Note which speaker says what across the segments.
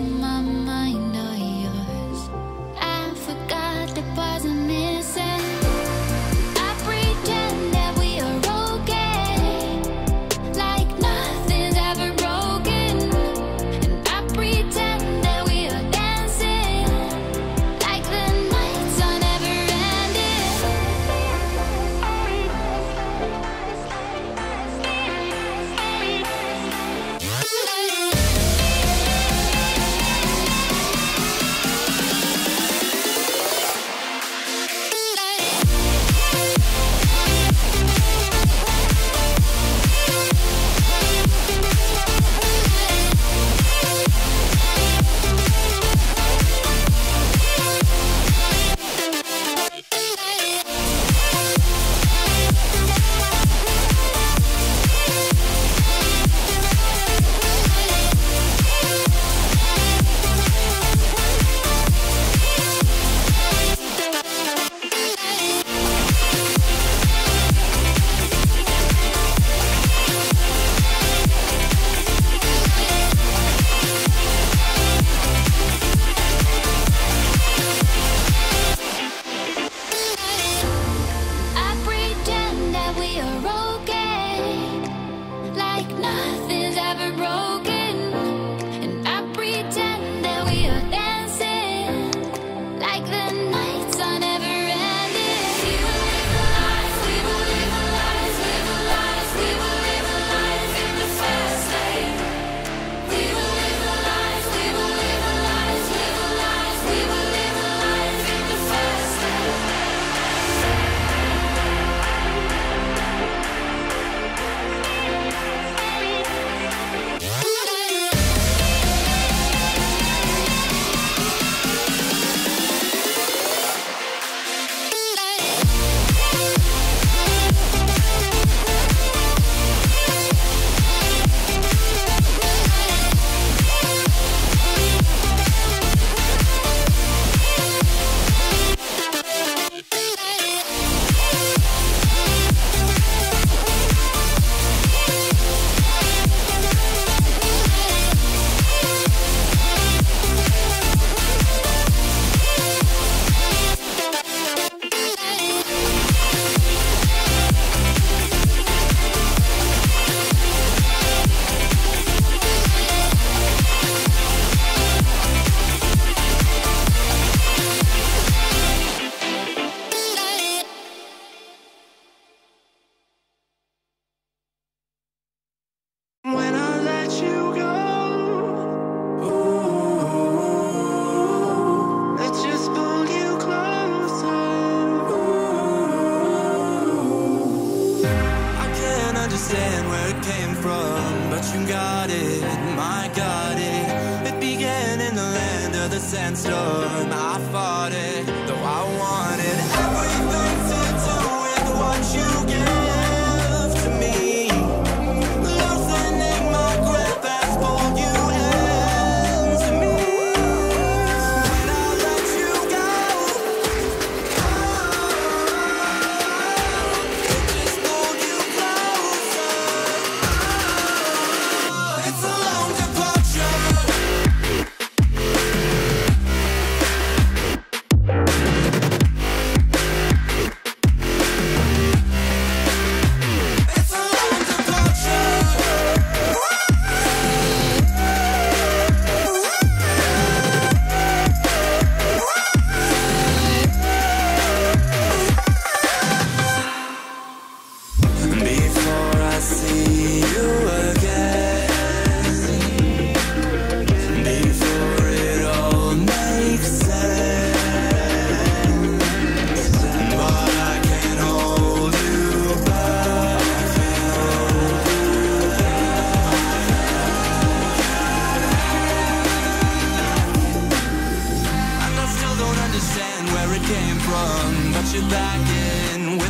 Speaker 1: my mind.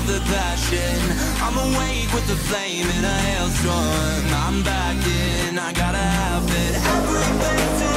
Speaker 1: the
Speaker 2: passion. I'm awake with the flame in a hailstorm. I'm back in, I gotta have it. Everything's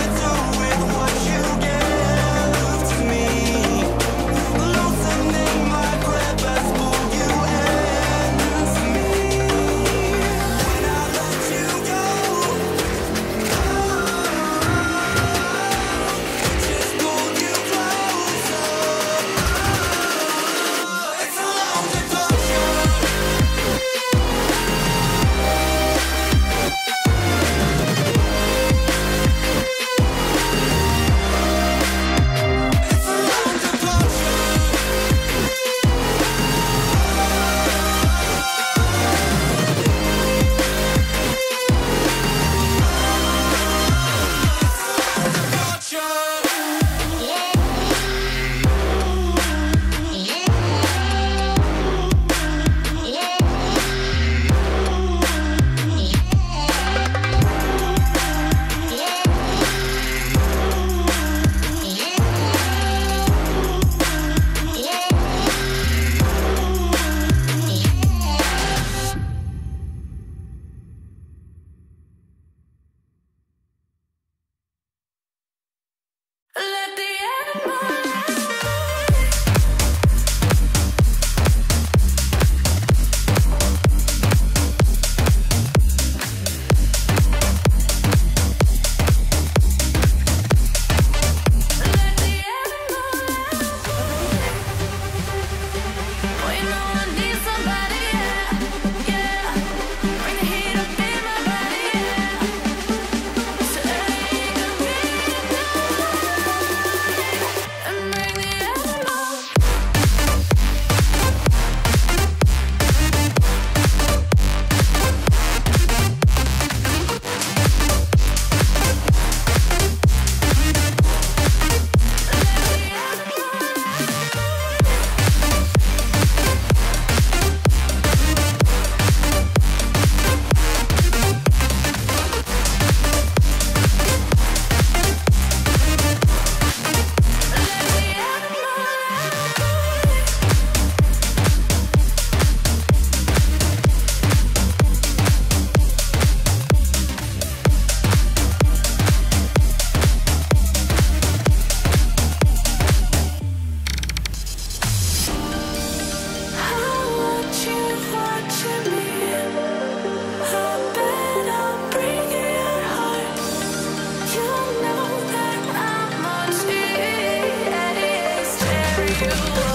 Speaker 2: you.